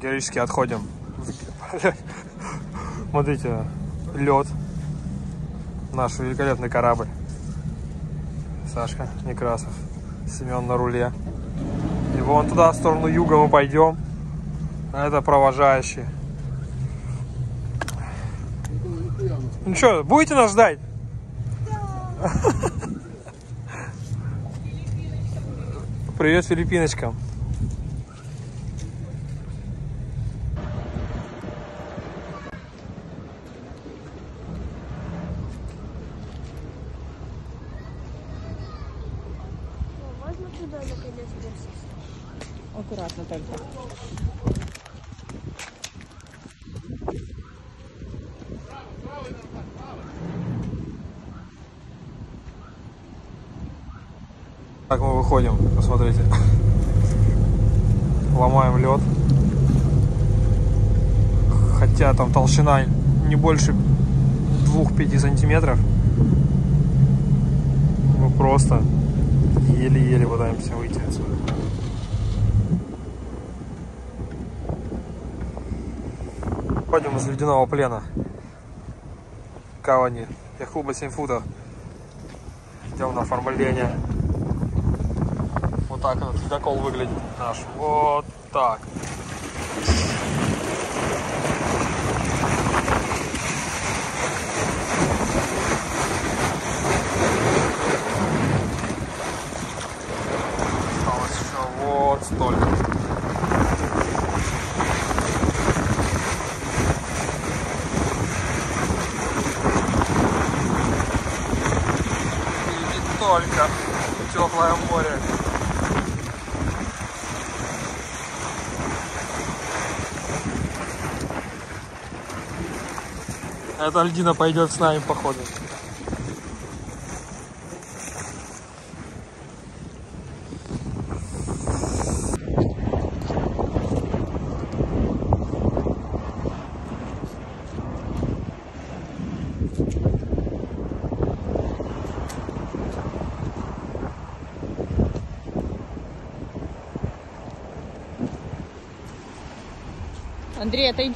героически отходим. Смотрите, лед. Наш великолепный корабль. Сашка Некрасов. Семен на руле. И вон туда, в сторону юга мы пойдем. А это провожающие. Ну что, будете нас ждать? Привет филиппиночкам. Можно туда наконец присесть? Аккуратно только. Так мы выходим, посмотрите. Ломаем лед. Хотя там толщина не больше 2-5 сантиметров. Мы просто еле-еле пытаемся выйти отсюда. Ходим из ледяного плена. Кавани. Яхуба 7 футов. Идем на оформление. Вот так этот ледокол выглядит наш. Вот так. Осталось столько. И не только теплое море. Эта льдина пойдет с нами походу.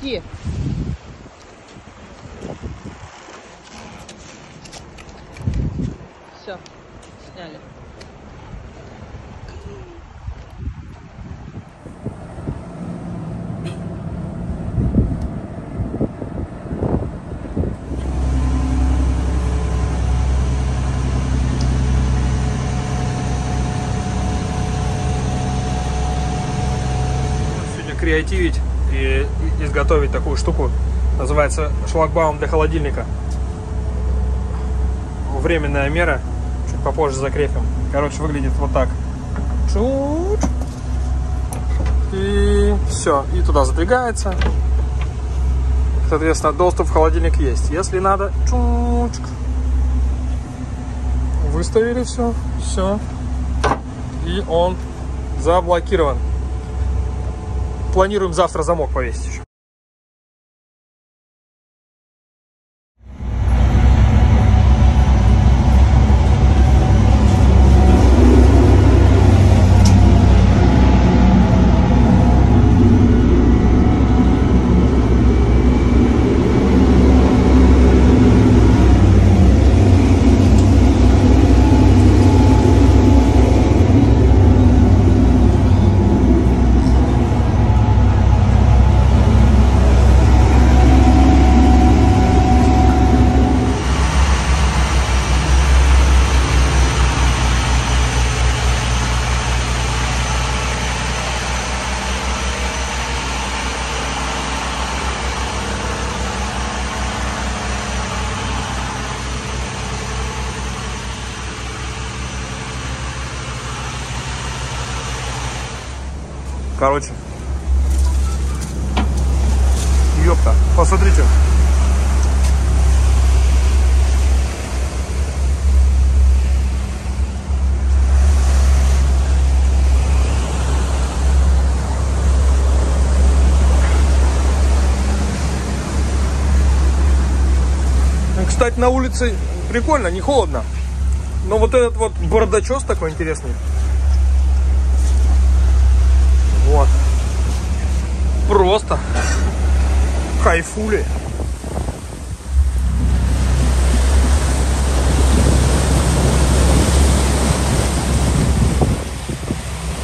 Андрей, отойди. Все, сняли. сегодня креативить и и- изготовить такую штуку. Называется шлагбаум для холодильника. Временная мера. Чуть попозже закрепим. Короче, выглядит вот так. Чуть. И все. И туда задвигается. Соответственно, доступ в холодильник есть. Если надо, чуть. Выставили все. Все. И он заблокирован. Планируем завтра замок повесить еще. Короче. Ёпта, посмотрите. Ну, Кстати, на улице прикольно, не холодно. Но вот этот вот бардачос такой интересный. Вот. просто кайфули.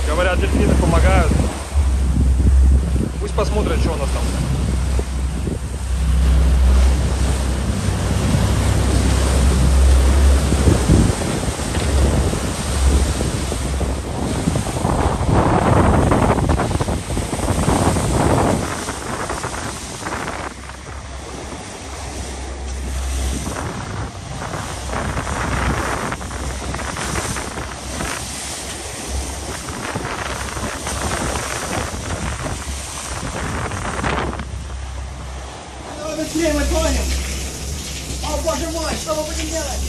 Говорят, дельфины помогают. Пусть посмотрят, что у нас там. Давай быстрее, мы тонем! О, боже мой, что мы будем делать?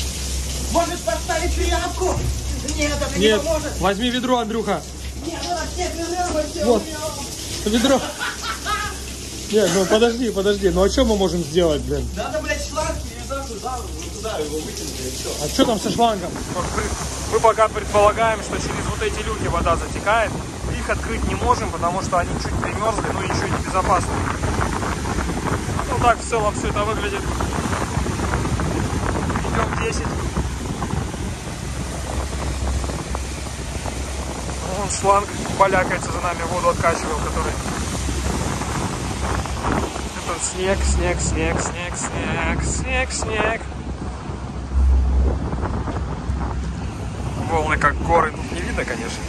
Может поставить тряпку? Нет, это не Нет, поможет. Возьми ведро, Андрюха. Вот. Ведро. Нет, ну подожди, подожди. Ну а что мы можем сделать, блин? Надо, блядь, шланг перевязать туда, вот туда его вытянуть и все. А что там со шлангом? Мы пока предполагаем, что через вот эти люки вода затекает. Их открыть не можем, потому что они чуть примерзли, ну и еще не безопасно. Ну так в целом все это выглядит. Идем 10. Вон шланг балякается за нами, воду откачивал, который... Это снег, снег, снег, снег, снег, снег, снег. Волны как горы, тут не видно, конечно.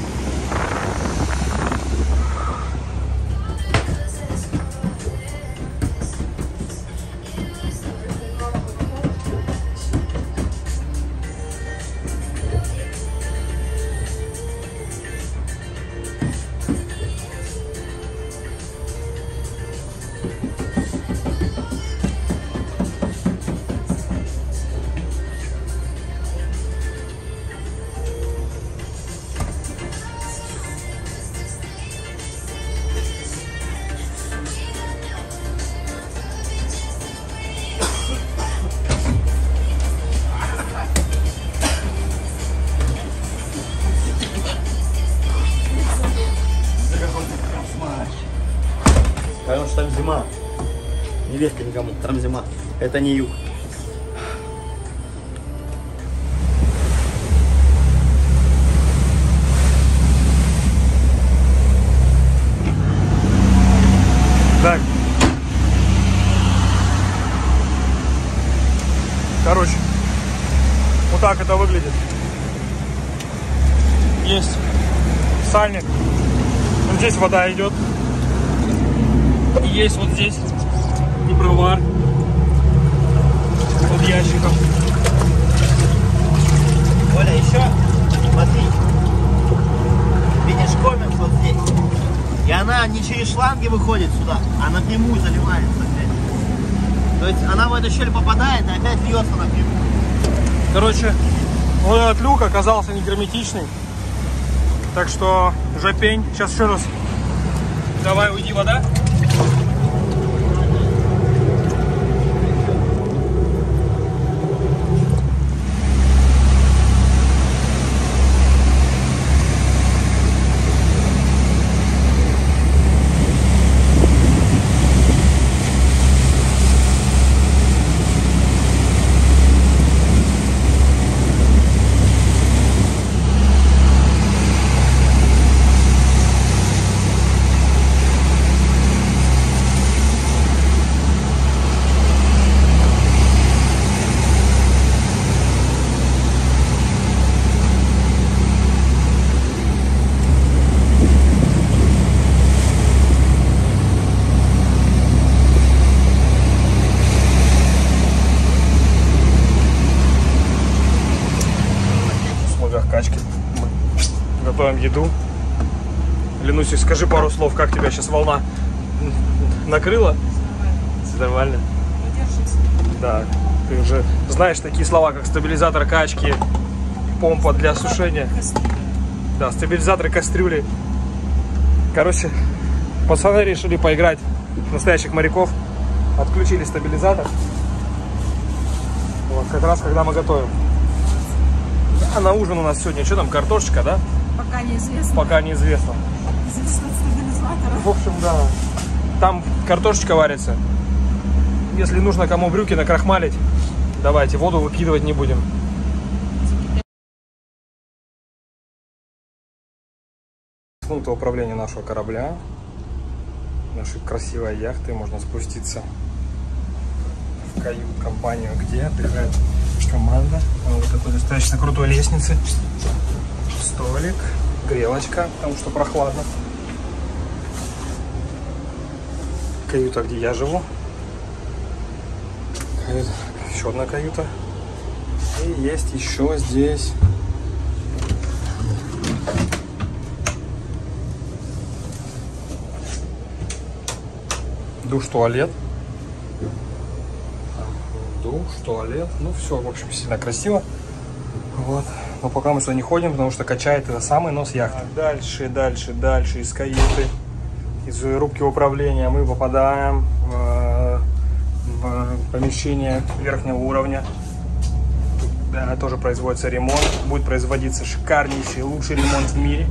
Там зима. Это не юг. Так. Короче, вот так это выглядит. Есть сальник. Вот здесь вода идет. Есть вот здесь микровар под ящиком. Оля, еще смотри. Видишь коммент вот здесь? И она не шланги выходит сюда, а напрямую заливается опять. То есть она в эту щель попадает и опять льется напрямую. Короче, вот этот люк оказался не герметичный. Так что жопень. Сейчас еще раз. Давай, уйди, вода. В условиях качки мы готовим еду. Ленусик, скажи пару слов, как тебя сейчас волна накрыла? Нормально. Да, ты уже знаешь такие слова, как стабилизатор качки, помпа для сушения. Да, стабилизаторы кастрюли. Короче, пацаны решили поиграть в настоящих моряков. Отключили стабилизатор. Вот, как раз когда мы готовим. А на ужин у нас сегодня что там, картошечка, да? Пока неизвестно. Пока неизвестно. Стабилизатора. В общем, да. Там картошечка варится. Если нужно кому брюки накрахмалить, давайте, воду выкидывать не будем. Пункта управления нашего корабля, нашей красивой яхты, можно спуститься в кают-компанию, где отдыхает команда. А Вот такой достаточно крутой лестницы. Столик, грелочка, потому что прохладно. Каюта, где я живу. Каюта. Еще одна каюта. И есть еще здесь душ-туалет. Душ, туалет. Ну, все, в общем, сильно красиво. Вот. Но пока мы сюда не ходим, потому что качает это самый нос яхты. Дальше, дальше, дальше из каюты, из рубки управления мы попадаем в, в помещение верхнего уровня. Тут, да, тоже производится ремонт. Будет производиться шикарнейший, лучший ремонт в мире.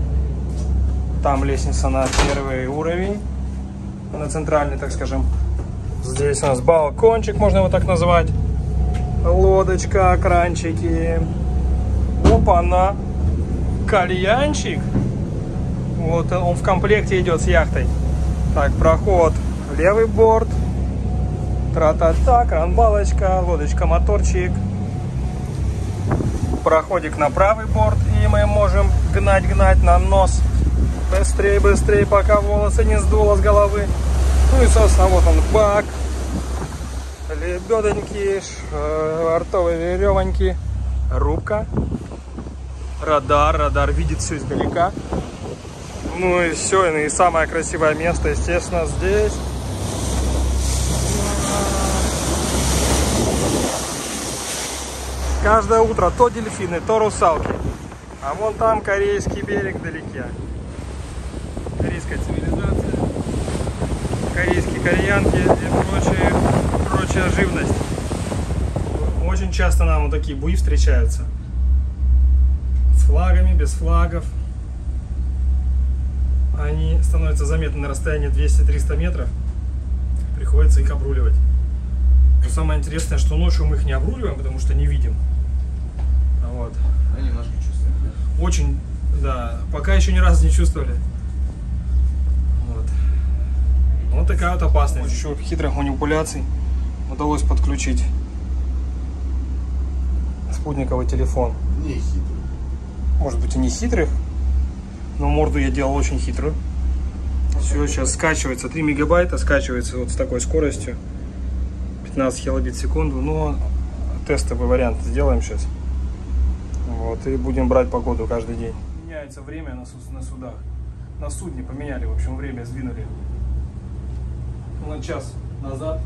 Там лестница на первый уровень на центральный, так скажем. Здесь у нас балкончик, можно его так назвать. Лодочка, кранчики. Опа-на! Кальянчик. Вот он в комплекте идет с яхтой. Так, проход левый борт. Тра-та-та, кран-балочка, лодочка, моторчик. Проходик на правый борт, и мы можем гнать-гнать на нос. Быстрее, быстрее, пока волосы не сдуло с головы. Ну и, собственно, вот он бак. Лебедоньки, ш- ртовые веревоньки, рубка, радар, радар видит все издалека. Ну и все, и самое красивое место, естественно, здесь. Каждое утро то дельфины, то русалки. А вон там корейский берег вдалеке. Корейская цивилизация, корейские кореянки и прочие, прочая живность. Очень часто нам вот такие буи встречаются. Флагами, без флагов. Они становятся заметны на расстоянии 200-300 метров. Приходится их обруливать. Но самое интересное, что ночью мы их не обруливаем, потому что не видим. Вот. Я немножко чувствую. Очень, да, пока еще ни разу не чувствовали. Вот. Вот такая вот опасность. Еще хитрых манипуляций удалось подключить спутниковый телефон. Не хитрый. Может быть и не хитрых, но морду я делал очень хитрую. Все, сейчас скачивается, 3 мегабайта скачивается вот с такой скоростью. 15 килобит в секунду, но тестовый вариант сделаем сейчас. Вот, и будем брать погоду каждый день. Меняется время на, на судах. На судне поменяли, в общем, время сдвинули. На час назад.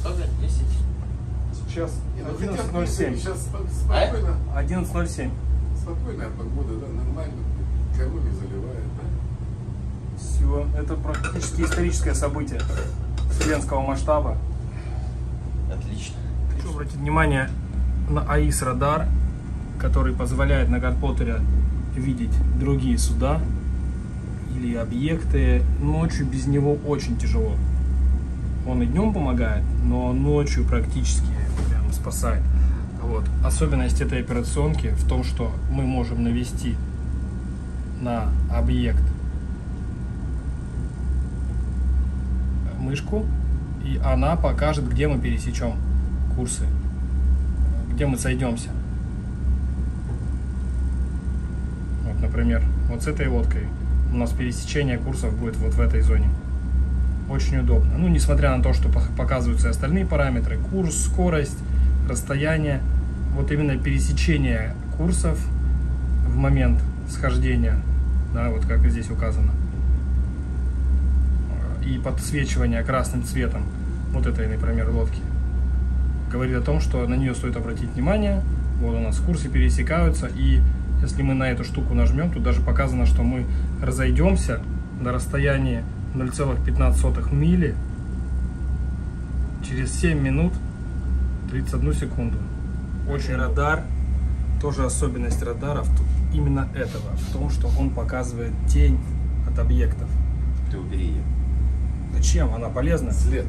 Сколько? 10? Сейчас Не, ну хотя бы 11.07. Сейчас спокойно, 11.07. спокойная погода, да, нормально. Кого не заливает, да? Все, это практически историческое событие вселенского масштаба. Отлично. Хочу обратить внимание на АИС радар, который позволяет на Гарпотере видеть другие суда или объекты. Ночью без него очень тяжело. Он и днем помогает, но ночью практически спасает. Вот. Особенность этой операционки в том, что мы можем навести на объект мышку, и она покажет, где мы пересечем курсы, где мы сойдемся. Вот, например, вот с этой лодкой у нас пересечение курсов будет вот в этой зоне. Очень удобно. Ну, несмотря на то, что показываются остальные параметры, курс, скорость, расстояние, вот именно пересечение курсов в момент схождения, да, вот как здесь указано, и подсвечивание красным цветом вот этой, например, лодки, говорит о том, что на нее стоит обратить внимание. Вот у нас курсы пересекаются, и если мы на эту штуку нажмем, тут даже показано, что мы разойдемся на расстоянии 0,15 мили через 7 минут 31 секунду. Очень радар, тоже особенность радаров тут именно этого, в том, что он показывает тень от объектов. ты убери ее. Зачем? Она полезна. След.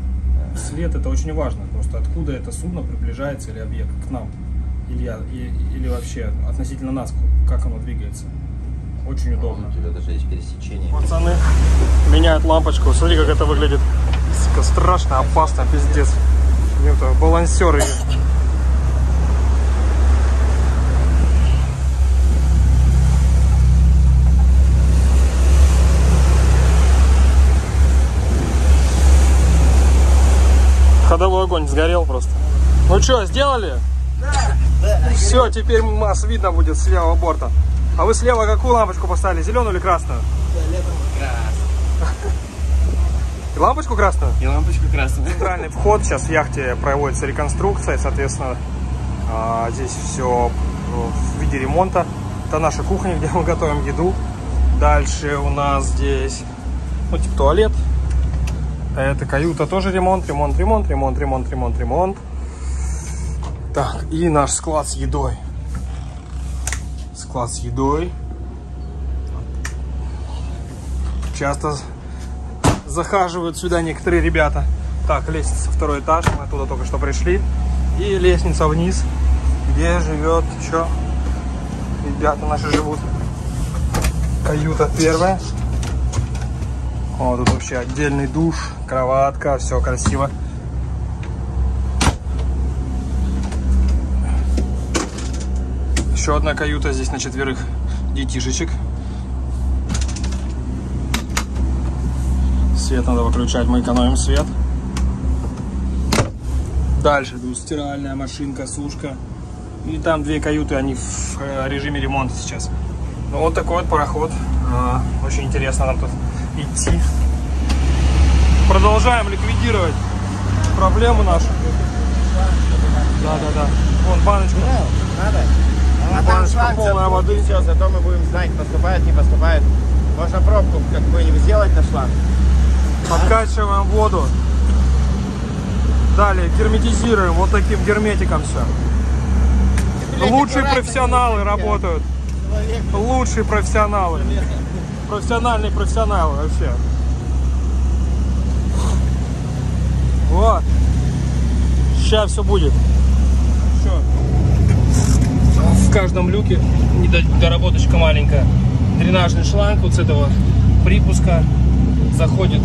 След это очень важно. Просто откуда это судно приближается или объект к нам. Или, или вообще относительно нас, как оно двигается. Очень удобно. У тебя даже есть пересечение. Пацаны меняют лампочку. Смотри, как это выглядит. Сука, страшно, опасно, пиздец. Это балансеры. Ходовой огонь сгорел просто. Ну что, сделали? Все, теперь нас видно будет с левого борта. А вы слева какую лампочку поставили? Зеленую или красную? И лампочку красную? И лампочку красную. Центральный вход. Сейчас в яхте проводится реконструкция. Соответственно, а, здесь все в виде ремонта. Это наша кухня, где мы готовим еду. Дальше у нас здесь, ну, типа туалет. Это каюта тоже ремонт, ремонт, ремонт, ремонт, ремонт, ремонт, ремонт. Так, и наш склад с едой. Склад с едой. Часто захаживают сюда некоторые ребята. Так, лестница, второй этаж, мы оттуда только что пришли. И лестница вниз, где живет, что ребята наши живут. Каюта первая. О, тут вообще отдельный душ, кроватка, все красиво. Еще одна каюта здесь на четверых детишечек. Свет надо выключать, мы экономим свет. Дальше тут стиральная машинка, сушка. И там две каюты, они в э, режиме ремонта сейчас. Ну вот такой вот пароход. А, Очень интересно нам тут идти. Продолжаем ликвидировать проблему нашу. Да, да, да. Вон баночка. Надо. А Баночка полная воды. Все, зато мы будем знать, поступает, не поступает. Можно пробку какую-нибудь сделать на шланг. Подкачиваем воду. Далее герметизируем вот таким герметиком все. Лучшие профессионалы работают. Лучшие профессионалы. Профессиональные профессионалы вообще. Вот. Сейчас все будет. Все. В каждом люке доработочка маленькая. Дренажный шланг вот с этого припуска заходит,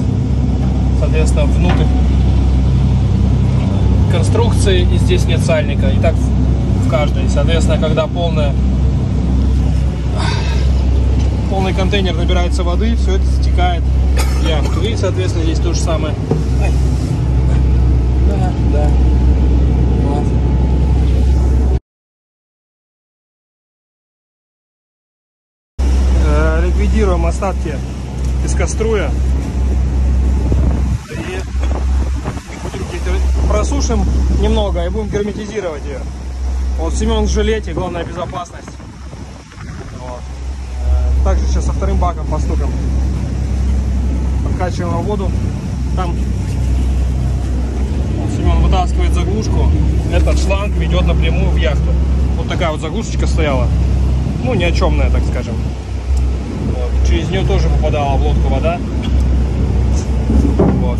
соответственно, внутрь конструкции, и здесь нет сальника. И так в каждой. Соответственно, когда полная полный контейнер набирается воды, все это стекает в яхту. И, соответственно, здесь то же самое. Э, Ликвидируем остатки пескоструя. И будем гер- просушим немного и будем герметизировать ее. Вот Семен в жилете, главная безопасность. Вот. Э, Также сейчас со вторым баком поступим. Подкачиваем воду. Там вот Семен вытаскивает заглушку. Этот шланг ведет напрямую в яхту. Вот такая вот заглушечка стояла. Ну, ни о чемная, так скажем. Вот. Через нее тоже попадала в лодку вода. Вот.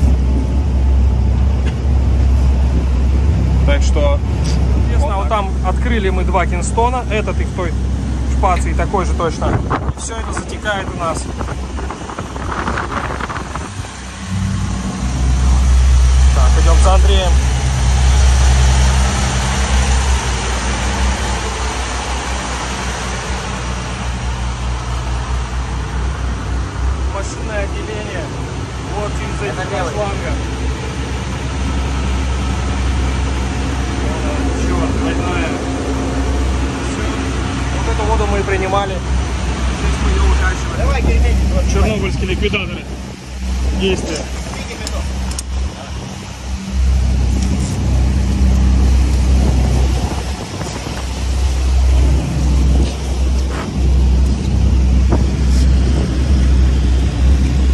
Так что, соответственно, вот там открыли мы два Кинстона. Этот и в той шпации такой же точно. Все это затекает у нас. Так, идем за Андреем. Машинное отделение. Вот через эти два шланга. Черт, двойная. Всё. Вот эту воду мы и принимали. Сейчас мы ее выкачиваем. Давай. Чернобыльские ликвидаторы. Действия.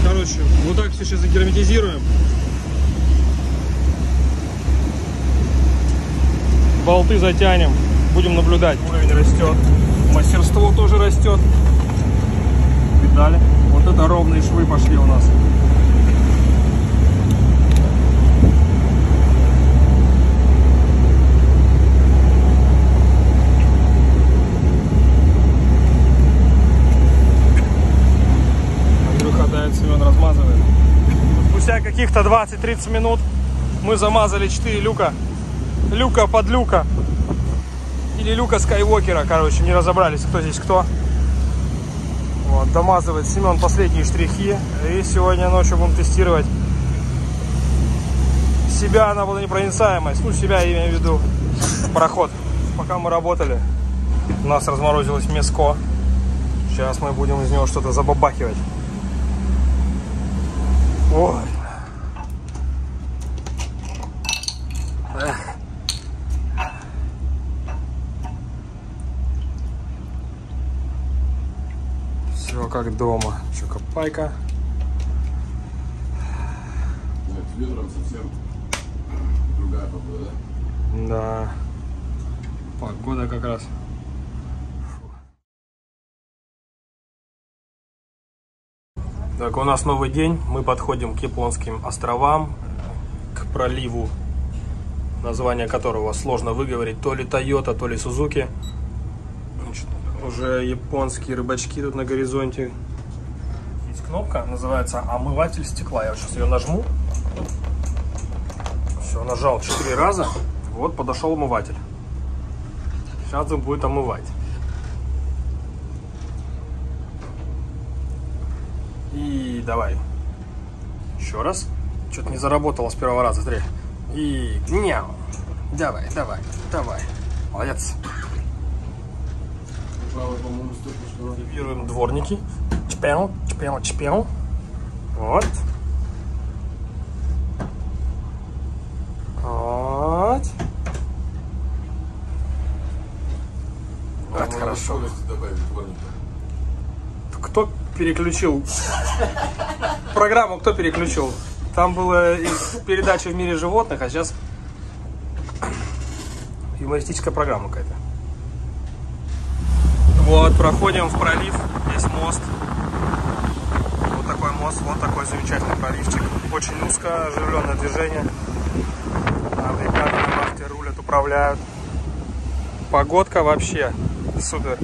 Короче, вот так все сейчас загерметизируем. Болты затянем наблюдать. Уровень растет, мастерство тоже растет. Видали? Вот это ровные швы пошли у нас. спустя каких-то 20-30 минут мы замазали 4 люка. Люка под люка. Или люка Скайуокера, короче, не разобрались, кто здесь кто. Вот, домазывает Семен последние штрихи. И сегодня ночью будем тестировать себя на водонепроницаемость. Ну, себя я имею в виду проход. Пока мы работали, у нас разморозилось мяско. Сейчас мы будем из него что-то забабахивать. Ой. Эх. Все как дома. Чукопайка. Нет, вечером совсем другая погода, да? Да. Погода как раз. Так, у нас новый день. Мы подходим к японским островам, к проливу, название которого сложно выговорить. То ли Тойота, то ли Сузуки. Уже японские рыбачки тут на горизонте. Есть кнопка, называется омыватель стекла. Я вот сейчас ее нажму. Все, нажал 4 раза. Вот подошел омыватель. Сейчас он будет омывать. И давай. Еще раз. Что-то не заработало с первого раза, смотри. И няу. Давай, давай, давай. Молодец. По-моему. Активируем дворники. Чпел, чпел, чпел. Вот. Вот. Вот, Можно хорошо. Кто переключил программу? Кто переключил? Там было из передачи в мире животных, а сейчас юмористическая программа какая-то. Вот, проходим в пролив. Есть мост. Вот такой мост, вот такой замечательный проливчик. Очень узко, оживленное движение. Там ребята на вахте рулят, управляют. Погодка вообще супер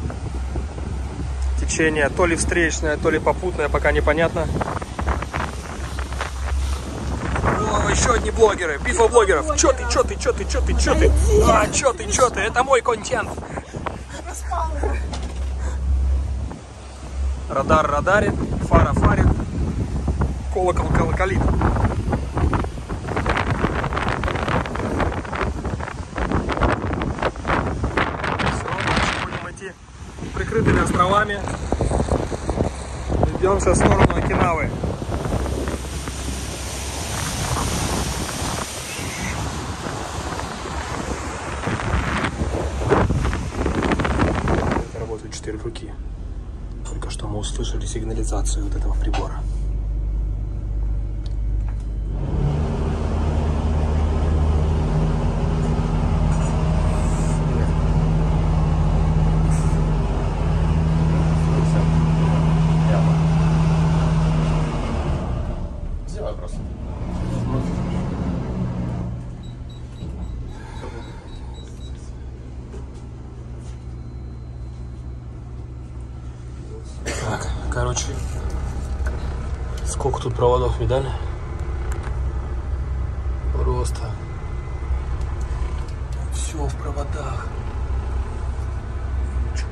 течение, то ли встречное, то ли попутное, пока непонятно. О, еще одни блогеры, битва блогеров. Чё ты, чё ты, чё ты, чё ты, чё ты? А, чё ты, чё ты, это мой контент. Радар радарит, фара фарит, колокол колоколит. Все, будем идти прикрытыми островами. Идемся в сторону Окинавы. Это работают четыре руки. Только что мы сигнализацию вот этого прибора. Короче, сколько тут проводов, видали? Просто все в проводах.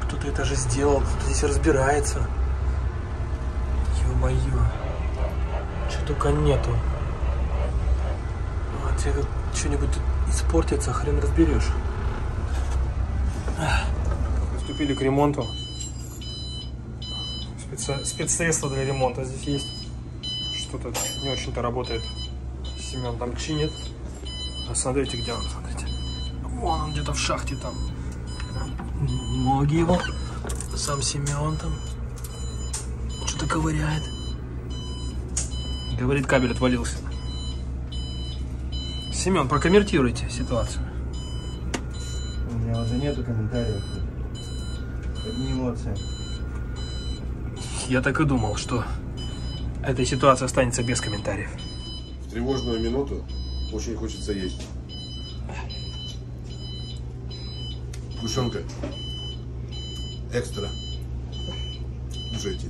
Кто-то это же сделал, кто здесь разбирается. Ё-моё. Что только нету. А тебе что-нибудь испортится, хрен разберешь. Приступили к ремонту. Специ- для ремонта здесь есть. Что-то не очень-то работает. Семен там чинит. А смотрите, где он, смотрите. Вон он где-то в шахте там. Ноги его. Сам Семен там. Что-то ковыряет. Говорит, кабель отвалился. Семен, прокомментируйте ситуацию. У меня уже нету комментариев. Одни эмоции. Я так и думал, что эта ситуация останется без комментариев. В тревожную минуту очень хочется есть. Сгущенка. Экстра. Слушайте,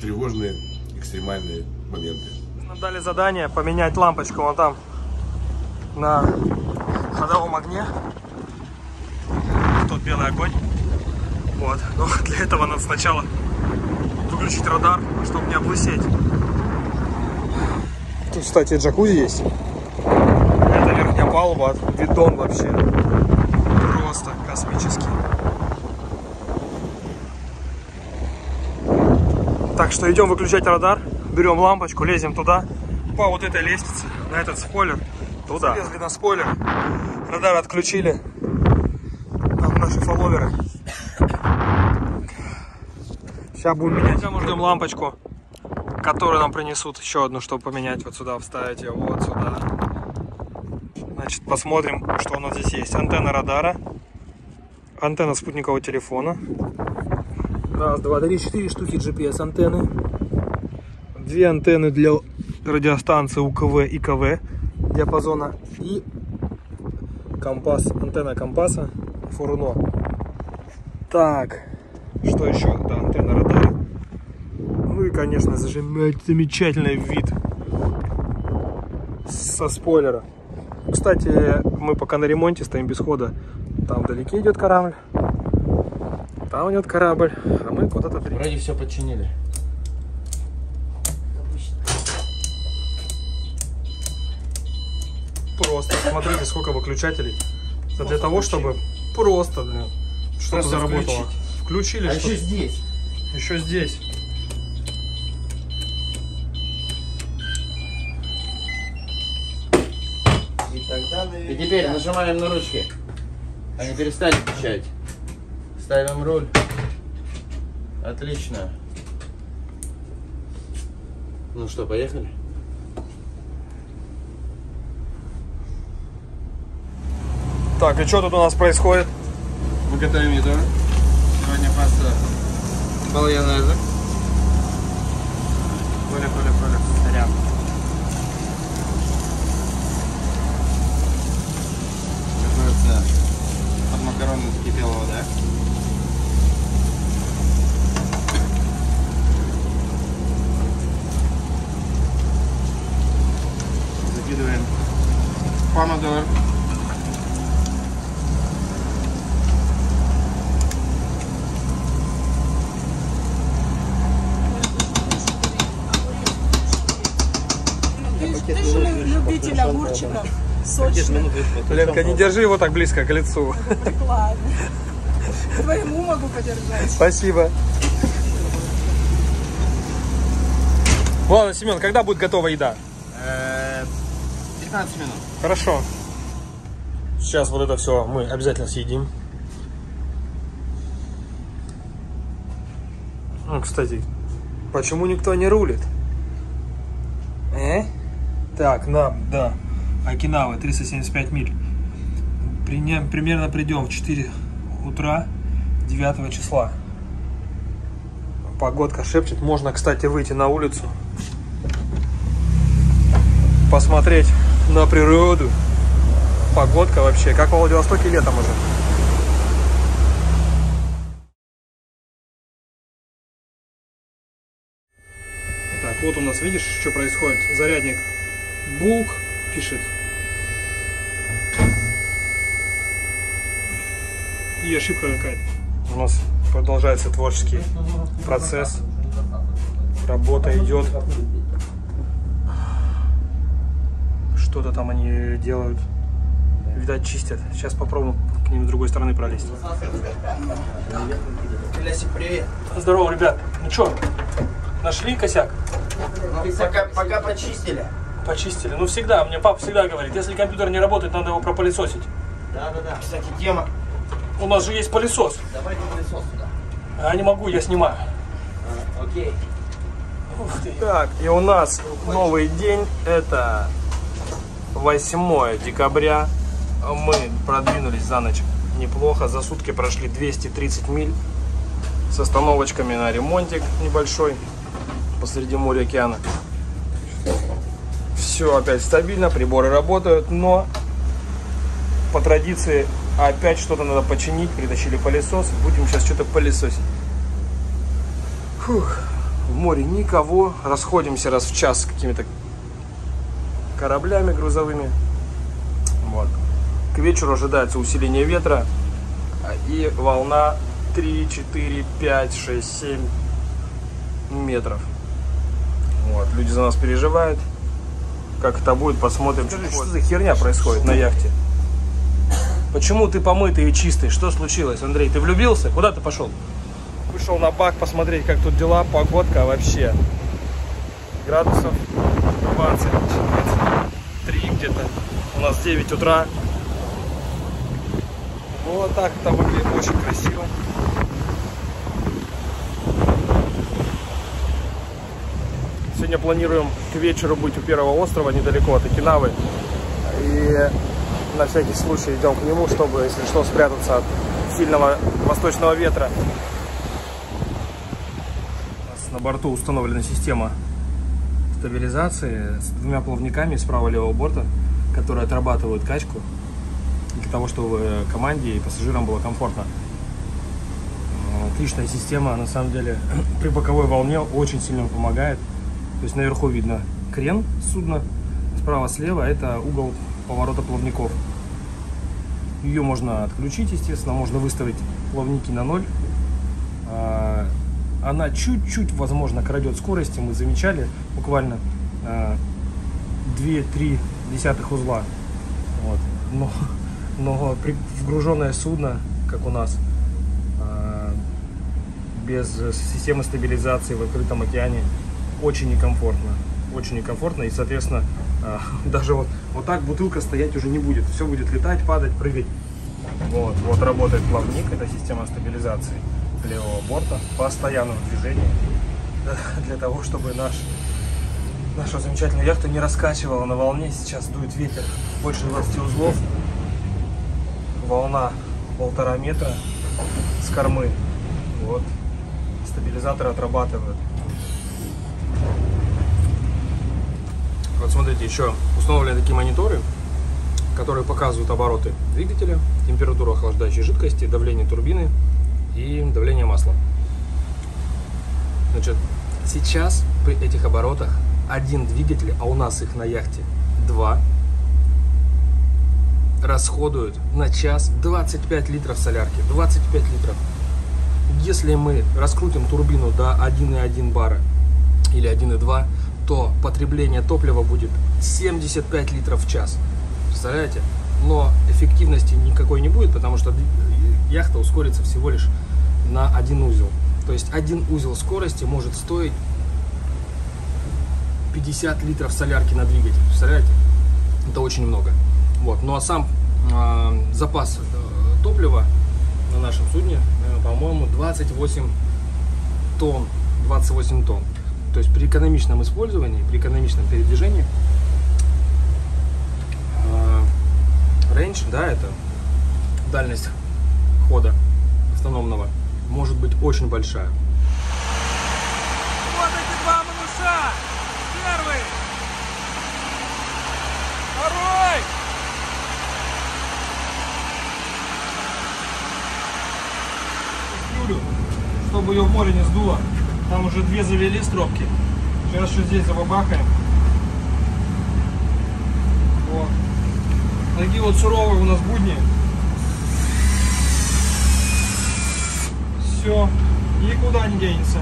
тревожные, экстремальные моменты. Нам дали задание поменять лампочку вон там на ходовом огне. Тот белый огонь. Вот. Но для этого надо сначала выключить радар, чтобы не облысеть. Тут, кстати, джакузи есть. Это верхняя палуба, видон вообще. Просто космический. Так что идем выключать радар, берем лампочку, лезем туда, по вот этой лестнице, на этот спойлер, туда. Лезли на спойлер, радар отключили. Там наши фолловеры. Сейчас будем менять. Сейчас мы ждем лампочку, которую нам принесут еще одну, чтобы поменять вот сюда, вставить ее вот сюда. Значит, посмотрим, что у нас здесь есть. Антенна радара, антенна спутникового телефона. Раз, два, три, четыре штуки GPS антенны. Две антенны для радиостанции УКВ и КВ диапазона. И компас, антенна компаса Фурно. Так, что еще? Да, антенна радара. И, конечно, зажимать замечательный вид со спойлера. Кстати, мы пока на ремонте стоим без хода. Там вдалеке идет корабль. Там идет корабль, а мы куда-то. Вроде все подчинили. Просто смотрите, сколько выключателей. Это для того, чтобы просто, блин, Просто заработало. Включили А что еще здесь. еще здесь. И тогда И теперь нажимаем на ручки. Они перестали печать. Ставим руль. Отлично. Ну что, поехали? Так, и что тут у нас происходит? Мы готовим еду. Сегодня паста бальонеза. Коля, Коля, Коля, макароны закипела вода. Закидываем помидор. Ты, ты же любитель огурчиков. Сочных. Ленка, не держи его так близко к лицу. Ладно. Твоему могу подержать. Спасибо. Ладно, Семен, когда будет готова еда? Э, 15 минут. Хорошо. Сейчас вот это все мы обязательно съедим. Ну, кстати, почему никто не рулит? Э? Так, нам, да. Окинава, 375 миль. Примерно придем в 4 утра 9 числа. Погодка шепчет. Можно, кстати, выйти на улицу. Посмотреть на природу. Погодка вообще, как в Владивостоке летом уже. Так, вот у нас, видишь, что происходит? Зарядник Булк пишет. И ошибка какая-то. У нас продолжается творческий процесс. Работа идет. Что-то там они делают. Видать, чистят. Сейчас попробуем к ним с другой стороны пролезть. Лесик, привет. Здорово, ребят. Ну что, нашли косяк? Пока, пока почистили. Почистили. Ну всегда, мне папа всегда говорит, если компьютер не работает, надо его пропылесосить. Да, да, да. Кстати, тема. У нас же есть пылесос. Давайте пылесос сюда. А не могу, я снимаю. Окей. Так, и у нас новый день. Это 8 декабря. Мы продвинулись за ночь неплохо. За сутки прошли 230 миль с остановочками на ремонтик небольшой посреди моря океана. Все опять стабильно, приборы работают, но по традиции опять что-то надо починить. Притащили пылесос. Будем сейчас что-то пылесосить. Фух. В море никого. Расходимся раз в час с какими-то кораблями грузовыми. Вот. К вечеру ожидается усиление ветра а, и волна 3, 4, 5, 6, 7 метров. Вот. Люди за нас переживают. Как это будет, посмотрим. Скажи, что за херня происходит на яхте? Почему ты помытый и чистый? Что случилось, Андрей? Ты влюбился? Куда ты пошел? Вышел на бак посмотреть, как тут дела, погодка вообще. Градусов 20, 23 где-то. У нас 9 утра. Вот так это выглядит очень красиво. Сегодня планируем к вечеру быть у первого острова, недалеко от Окинавы. И на всякий случай идем к нему, чтобы, если что, спрятаться от сильного восточного ветра. У нас на борту установлена система стабилизации с двумя плавниками с правого и левого борта, которые отрабатывают качку для того, чтобы команде и пассажирам было комфортно. Отличная система, на самом деле, при боковой волне очень сильно помогает. То есть наверху видно крен судна, справа-слева это угол поворота плавников. Ее можно отключить, естественно, можно выставить плавники на ноль. А, она чуть-чуть, возможно, крадет скорости, мы замечали, буквально 2-3 десятых узла. Вот. Но, но при вгруженное судно, как у нас, а, без системы стабилизации в открытом океане, очень некомфортно. Очень некомфортно и, соответственно, а, даже вот, вот так бутылка стоять уже не будет. Все будет летать, падать, прыгать. Вот, вот работает плавник, это система стабилизации левого борта, постоянно в движении, для того, чтобы наш, наша замечательная яхта не раскачивала на волне. Сейчас дует ветер больше 20 узлов, волна полтора метра с кормы. Вот, стабилизаторы отрабатывают. Вот смотрите, еще установлены такие мониторы, которые показывают обороты двигателя, температуру охлаждающей жидкости, давление турбины и давление масла. Значит, сейчас при этих оборотах один двигатель, а у нас их на яхте два, расходуют на час 25 литров солярки. 25 литров. Если мы раскрутим турбину до 1,1 бара или 1,2, то потребление топлива будет 75 литров в час. Представляете? Но эффективности никакой не будет, потому что яхта ускорится всего лишь на один узел. То есть один узел скорости может стоить 50 литров солярки на двигатель. Представляете? Это очень много. Вот. Ну а сам э, запас топлива на нашем судне, э, по-моему, 28 тонн. 28 тонн. То есть при экономичном использовании, при экономичном передвижении рейндж, да, это дальность хода автономного может быть очень большая. Вот эти два малыша! Первый! Второй! Юлю, чтобы ее в море не сдуло. Там уже две завели стропки. Сейчас еще здесь забабахаем. Вот. Такие вот суровые у нас будни. Все. Никуда не денется.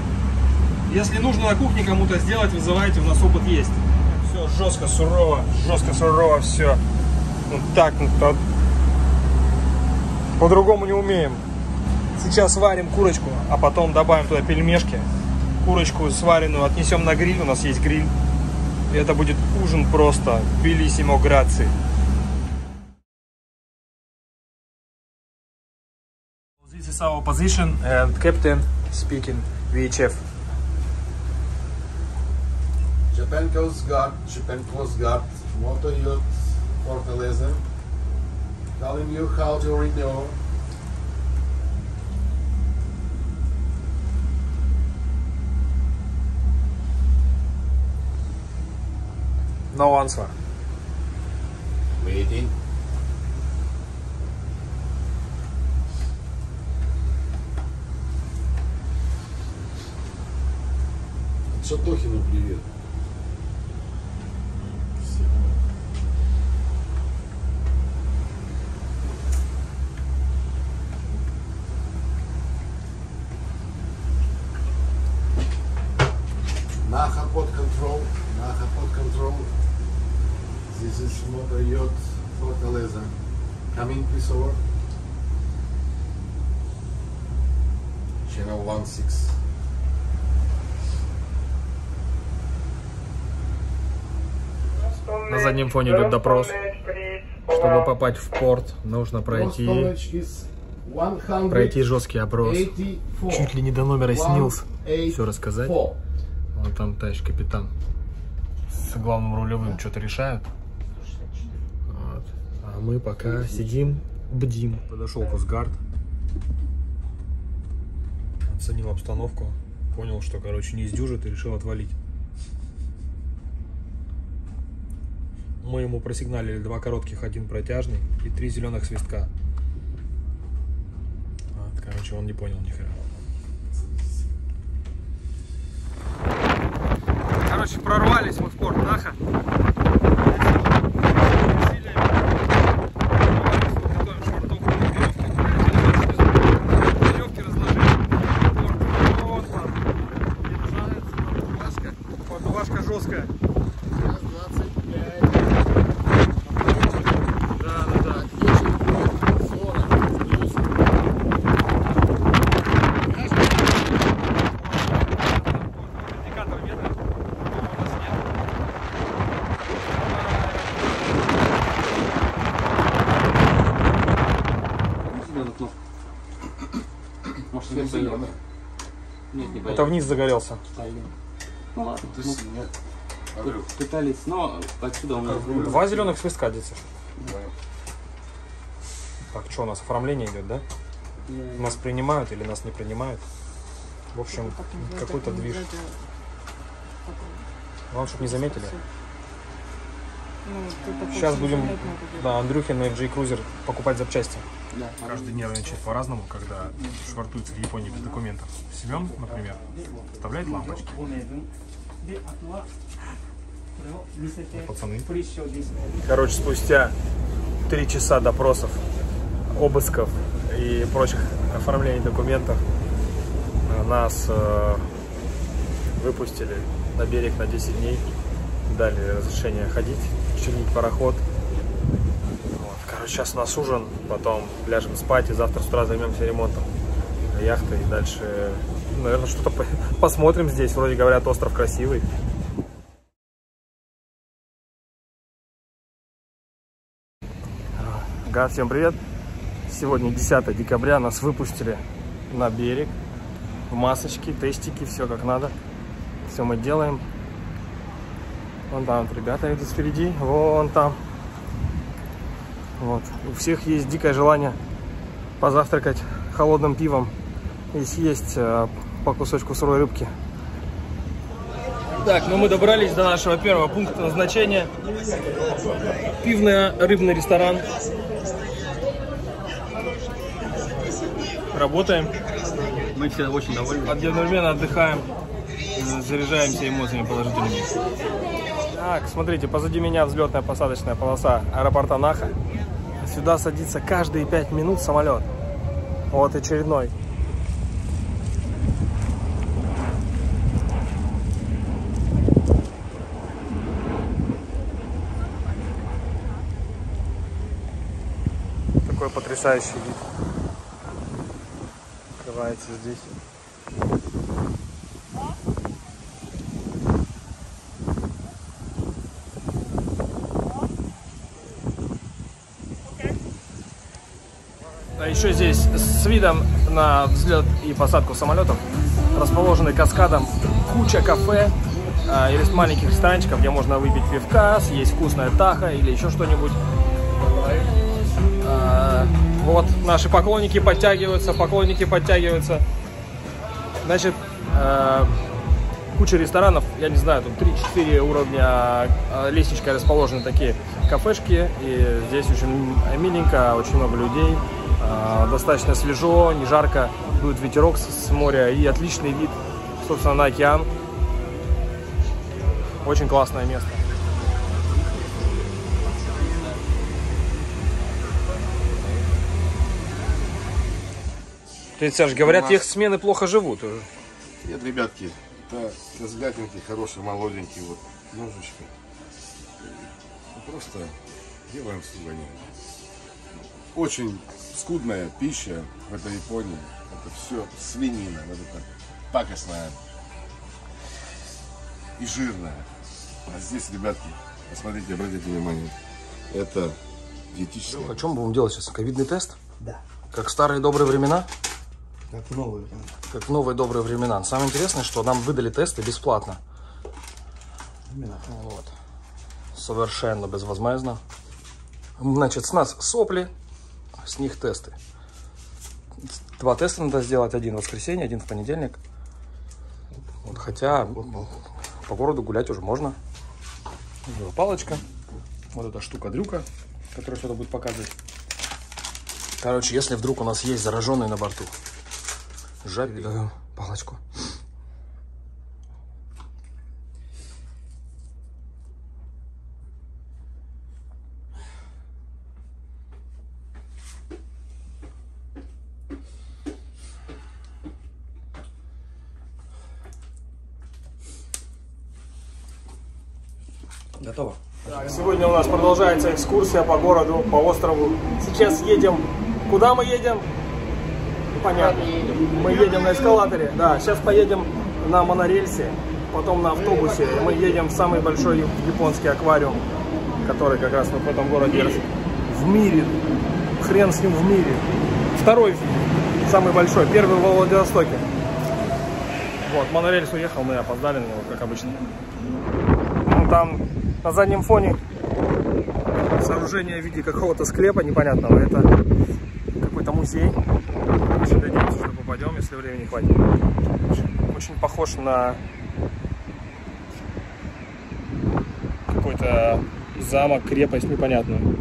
Если нужно на кухне кому-то сделать, вызывайте, у нас опыт есть. Все жестко, сурово, жестко, сурово, все. Вот так, вот, по-другому не умеем. Сейчас варим курочку, а потом добавим туда пельмешки. Курочку сваренную отнесем на гриль, у нас есть гриль. И это будет ужин просто белиссимо грации. This is our position and captain speaking VHF. Japan Coast Guard, Japan Coast Guard, motor yacht Fortaleza, telling you how to renew No answer. waiting. Шатохину привет. Всем. Naha pod control. Naha pod control. This is Motor Yacht Fortaleza. Over. Channel 16. На заднем фоне идет допрос. Чтобы попасть в порт, нужно пройти, Storage is 184. пройти жесткий опрос. Чуть ли не до номера снился. Все рассказать. Вон там товарищ капитан с главным рулевым что-то решают. А мы пока сидим, бдим. Подошел Косгард. Оценил обстановку. Понял, что, короче, не сдюжит и решил отвалить. Мы ему просигналили два коротких, один протяжный и три зеленых свистка. Вот, короче, он не понял ни хрена. Короче, прорвались мы в порт Наха. Веревки разложили. Порт. Вот там. Держается. Подувашка жесткая. Да, да, да. Индикатор ветра. У нас нет. Может, не пойдет. Это вниз загорелся. Пойдет. Ну ладно, ну, говорю, пытались, но отсюда у нас... Два зеленых свистка, дети. Так, что у нас оформление идет, да? Нас принимают или нас не принимают? В общем, какой-то движ. Главное, чтобы не заметили. Сейчас будем, да, Андрюхин на FJ Cruiser покупать запчасти. Да. Каждый нервничает по-разному, когда швартуется в Японии без документов. Семен, например, вставляет лампочки. Пацаны. Короче, спустя три часа допросов, обысков и прочих оформлений документов э, нас э, выпустили на берег на 10 дней, дали разрешение ходить, чинить пароход. Вот. Короче, сейчас у нас ужин, потом ляжем спать и завтра с утра займемся ремонтом яхты и дальше, наверное, что-то по- посмотрим здесь. Вроде говорят, остров красивый. Гад, всем привет! Сегодня 10 декабря, нас выпустили на берег в масочки, тестики, все как надо. Все мы делаем. Вон там вот ребята идут впереди, вон там. Вот. У всех есть дикое желание позавтракать холодным пивом и съесть э, по кусочку сырой рыбки. Так, ну мы добрались до нашего первого пункта назначения. Пивный рыбный ресторан. Работаем, Мы все очень довольны. одновременно отдыхаем, заряжаемся эмоциями положительными. Так, смотрите, позади меня взлетная посадочная полоса аэропорта Наха. Сюда садится каждые 5 минут самолет. Вот очередной. Такой потрясающий вид. Открывается здесь. Еще здесь с видом на взлет и посадку самолетов расположены каскадом куча кафе а, или маленьких ресторанчиков, где можно выпить пивка, съесть вкусное таха или еще что-нибудь. А, Вот наши поклонники подтягиваются, поклонники подтягиваются. Значит, э, куча ресторанов, я не знаю, тут 3-4 уровня э, лестничкой расположены такие кафешки. И здесь очень миленько, очень много людей. Э, Достаточно свежо, не жарко, дует ветерок с моря и отличный вид, собственно, на океан. Очень классное место. Ты, Серж, говорят, их смены плохо живут уже. Нет, ребятки, Это козлятинки хорошие, молоденькие, вот, ножички. Просто делаем сувенир. Очень скудная пища в этой Японии. Это все свинина, вот это пакостная и жирная. А здесь, ребятки, посмотрите, обратите внимание, это диетическое. О чем будем делать сейчас? Ковидный тест? Да. Как в старые добрые времена? Как новые. Как в новые добрые времена. Самое интересное, что нам выдали тесты бесплатно. Вот. Совершенно безвозмездно. Значит, с нас сопли, с них тесты. Два теста надо сделать. Один в воскресенье, один в понедельник. Вот, хотя по городу гулять уже можно. Вот Палочка. Вот эта штука-дрюка, которая что-то будет показывать. Короче, если вдруг у нас есть зараженный на борту, э, палочку. Готово. Так, сегодня у нас экскурсия по городу, по острову. Сейчас едем. Куда мы едем? Понятно. Мы едем на эскалаторе. Да, сейчас поедем на монорельсе, потом на автобусе. Мы едем в самый большой японский аквариум, который как раз вот в этом городе в мире. Хрен с ним в мире. Второй самый большой, первый во Владивостоке. Вот, монорельс уехал, мы опоздали на него, как обычно. Ну, там на заднем фоне сооружение в виде какого-то склепа непонятного. Это какой-то музей. Очень надеемся, что попадем, если времени хватит. Очень, очень похож на какой-то замок, крепость непонятную.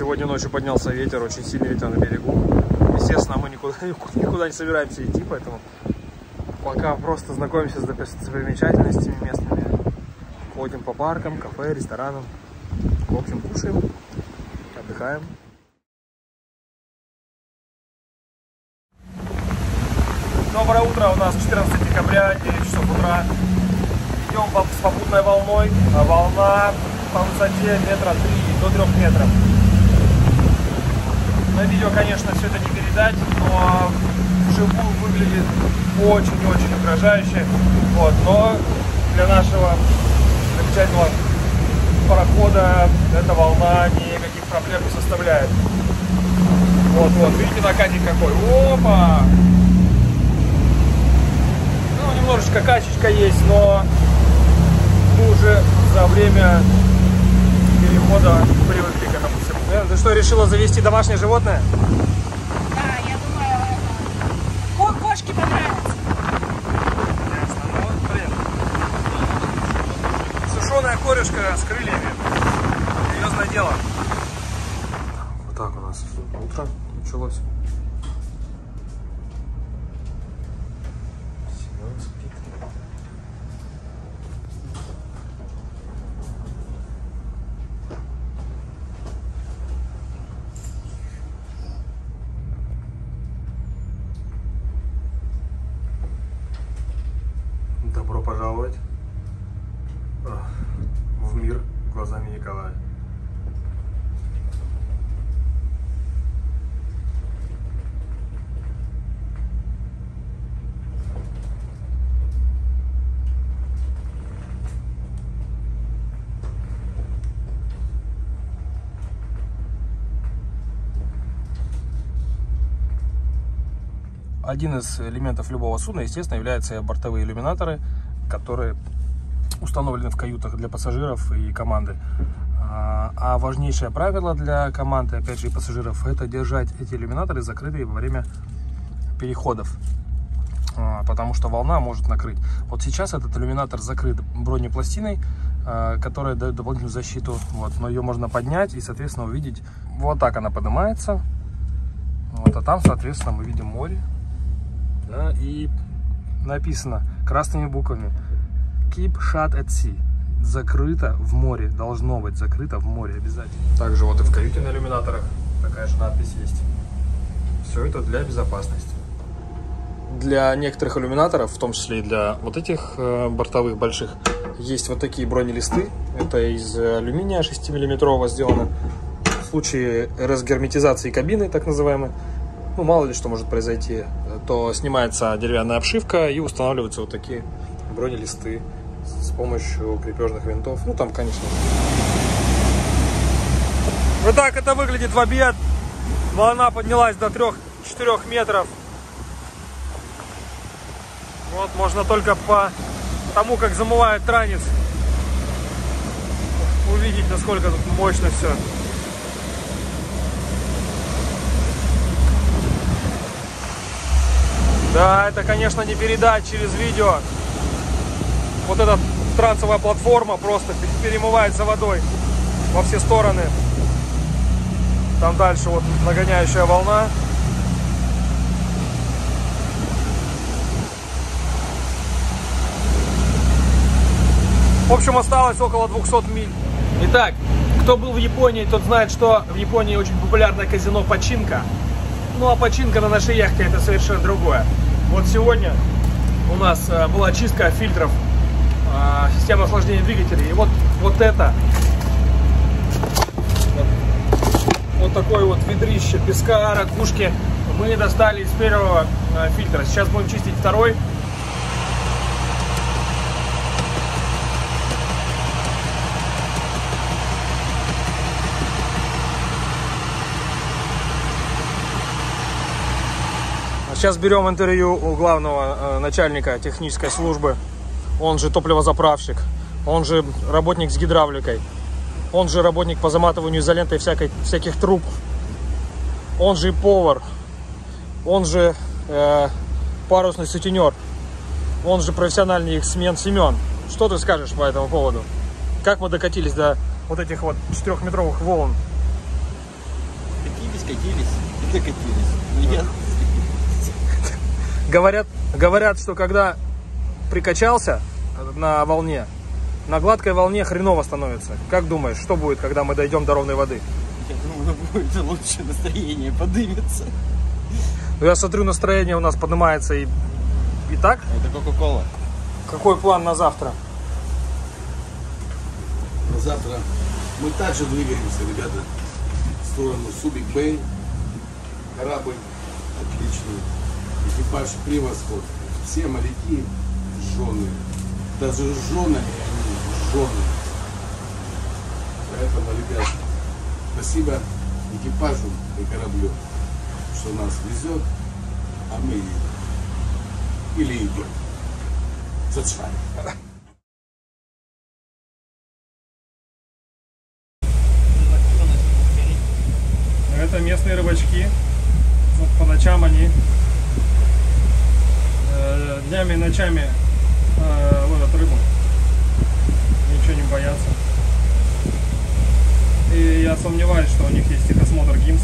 Вот сегодня ночью поднялся ветер, очень сильный ветер на берегу. Естественно, мы никуда, никуда не собираемся идти, поэтому пока просто знакомимся с достопримечательностями местными. Ходим по паркам, кафе, ресторанам. В общем, кушаем, отдыхаем. Доброе утро, у нас 14 декабря, 9 часов утра. Идем по- с попутной волной. А Волна по высоте метра 3 до 3 метров. На видео, конечно, все это не передать, но вживую выглядит очень-очень угрожающе. Вот, но для нашего замечательного парохода эта волна никаких проблем не составляет. Вот, вот, видите, накатик какой. Опа! Ну, немножечко качечка есть, но мы уже за время перехода привыкли к этому всему. Лен, ты что, решила завести домашнее животное? Да, я думаю, ко- кошки понравятся. Ясно. Ну, вот, блин. Сушеная корешка с крыльями. Серьезное дело. Вот так у нас утро один из элементов любого судна, естественно, являются бортовые иллюминаторы, которые установлены в каютах для пассажиров и команды. А а важнейшее правило для команды, опять же, и пассажиров, это держать эти иллюминаторы закрытые во время переходов. А, Потому что волна может накрыть. Вот сейчас этот иллюминатор закрыт бронепластиной, а, которая дает дополнительную защиту. Вот, но ее можно поднять и, соответственно, увидеть. Вот так она поднимается. Вот, а там, соответственно, мы видим море. Да, и написано красными буквами Keep shut at sea. Закрыто в море. Должно быть закрыто в море обязательно. Также вот и в каюте на иллюминаторах такая же надпись есть. Все это для безопасности. Для некоторых иллюминаторов, в том числе и для вот этих э, бортовых больших, есть вот такие бронелисты. Это из алюминия 6 миллиметрового сделано. В случае разгерметизации кабины, так называемой, ну, мало ли что может произойти, то снимается деревянная обшивка и устанавливаются вот такие бронелисты с помощью крепежных винтов. Ну, там, конечно. Вот так это выглядит в обед. Волна поднялась до 3-4 метров. Вот, можно только по тому, как замывает транец, увидеть, насколько тут мощно все. Да, это, конечно, не передать через видео. Вот эта трансовая платформа просто перемывается водой во все стороны. Там дальше вот нагоняющая волна. В общем, осталось около 200 миль. Итак, кто был в Японии, тот знает, что в Японии очень популярное казино починка. Ну а починка на нашей яхте это совершенно другое. Вот сегодня у нас э, была чистка фильтров э, системы охлаждения двигателей. И вот, вот это, вот, вот такое вот ведрище песка, ракушки мы достали из первого э, фильтра. Сейчас будем чистить второй. Сейчас берем интервью у главного э, начальника технической службы. Он же топливозаправщик, он же работник с гидравликой, он же работник по заматыванию изолентой всякой, всяких труб, он же повар, он же э, парусный сутенер, он же профессиональный их смен Семен. Что ты скажешь по этому поводу? Как мы докатились до вот этих вот четырехметровых волн? Катились, катились и докатились. Я- Говорят, говорят, что когда прикачался на волне, на гладкой волне хреново становится. Как думаешь, что будет, когда мы дойдем до ровной воды? Я думаю, будет лучше настроение подымется. Ну, Я смотрю, настроение у нас поднимается и, и так. Это Кока-Кола. Какой план на завтра? На завтра мы также двигаемся, ребята, в сторону Субик Бэй. Корабль отличный. Экипаж превосходный. Все моряки жены. Даже они жены. Поэтому, ребят, спасибо экипажу и кораблю, что нас везет, а мы едем. Или идем. Зачем? Это местные рыбачки. Вот по ночам они э, днями и ночами э, ловят рыбу. Ничего не боятся. И я сомневаюсь, что у них есть техосмотр ГИМС.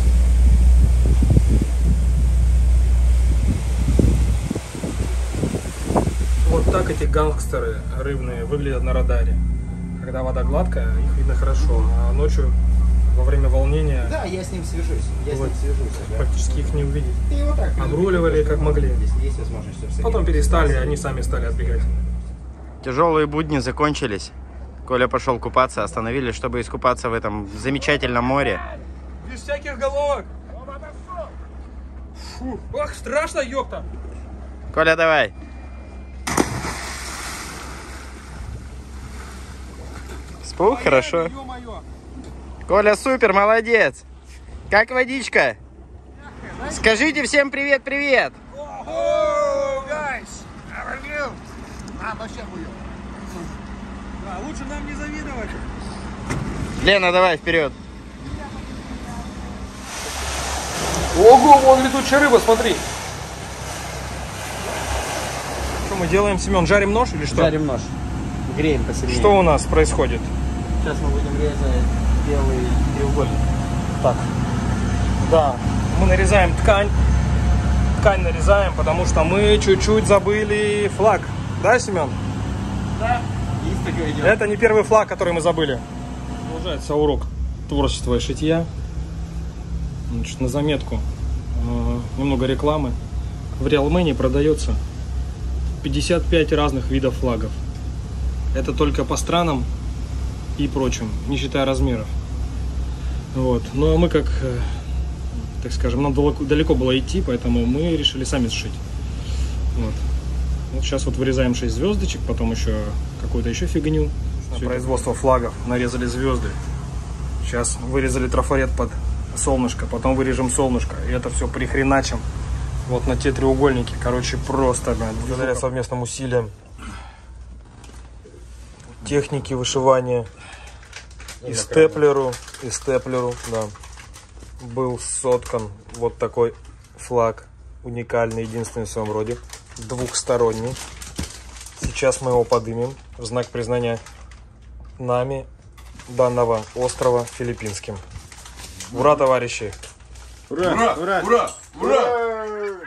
Вот так эти гангстеры рыбные выглядят на радаре. Когда вода гладкая, их видно хорошо, а ночью во время волнения Да, я с ним свяжусь. Я Вот. с ним свяжусь. ага. практически их не увидеть. Ты его так Обруливали, как могли. Если есть возможность. чтобы Потом перестали, они сами стали отбегать. Тяжелые будни закончились. Коля пошел купаться, остановились, чтобы искупаться в этом замечательном море. Без всяких головок. Фу, ах, страшно, ёпта. Коля, давай. Спух, хорошо. Коля, супер, молодец. Как водичка? Скажите всем привет-привет. А, лучше нам не завидовать. Лена, давай вперед. Ого, вон летучая рыба, смотри. Что мы делаем, Семен? Жарим нож или что? Жарим нож. Греем посильнее. Что у нас происходит? Сейчас мы будем резать белый треугольник. Так. Да, мы нарезаем ткань. Ткань нарезаем, потому что мы чуть-чуть забыли флаг. Да, Семен? Есть такое дело. Это не первый флаг, который мы забыли. Продолжается урок творчества и шитья. Значит, на заметку э, немного рекламы. В Реалмене продается 55 разных видов флагов. Это только по странам и прочим, не считая размеров. Вот. Но мы как, э, так скажем, нам далеко, далеко было идти, поэтому мы решили сами сшить. Вот. Вот сейчас вот вырезаем 6 звездочек, потом еще какую-то еще фигню. Производство флагов. Нарезали звезды. Сейчас вырезали трафарет под солнышко, потом вырежем солнышко. И это все прихреначим вот на те треугольники. Короче, просто, блин, благодаря совместным усилиям техники вышивания и степлеру, и степлеру, да, был соткан вот такой флаг, уникальный, единственный в своем роде, двухсторонний. Сейчас мы его подымем в знак признания нами данного острова филиппинским. Ура, товарищи! Ура! Ура! Ура! Ура!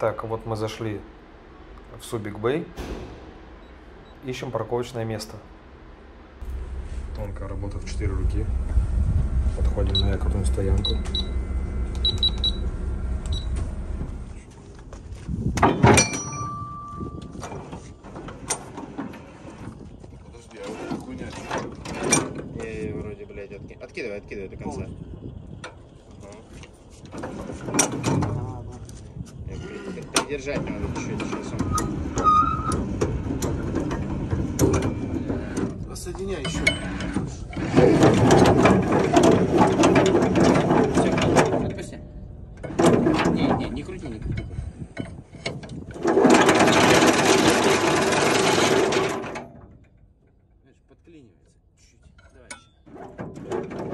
Так, вот мы зашли в Субик Бэй. Ищем парковочное место. Тонко работает в четыре руки. Подходим на якорную стоянку. Подожди, а вот хуйня И вроде, блядь, отки- откидывай, откидывай до конца. Ага. При- Придержать надо чуть-чуть сейчас. он- Соединяй еще. Все, отпусти. Не, не, не крути, не крути. Знаешь, подклинивается чуть-чуть. Давай еще.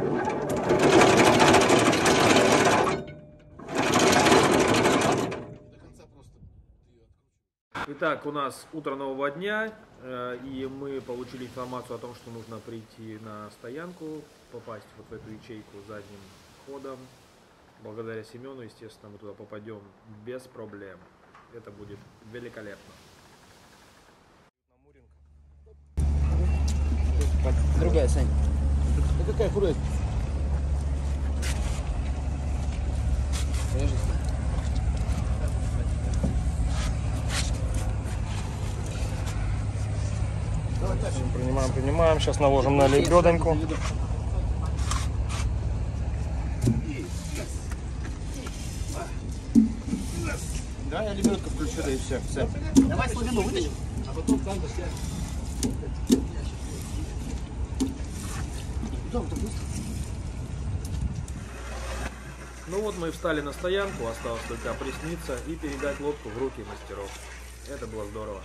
Итак, у нас утро нового дня, э, и мы получили информацию о том, что нужно прийти на стоянку, попасть вот в эту ячейку задним ходом. Благодаря Семену, естественно, мы туда попадем без проблем. Это будет великолепно. Другая, Сань. Да какая хуйня? Принимаем, принимаем. Сейчас наложим на лебедоньку. Да, я лебедку включу, да и все. все. Давай слабину вытащим. Ну вот мы и встали на стоянку, осталось только присниться и передать лодку в руки мастеров. Это было здорово.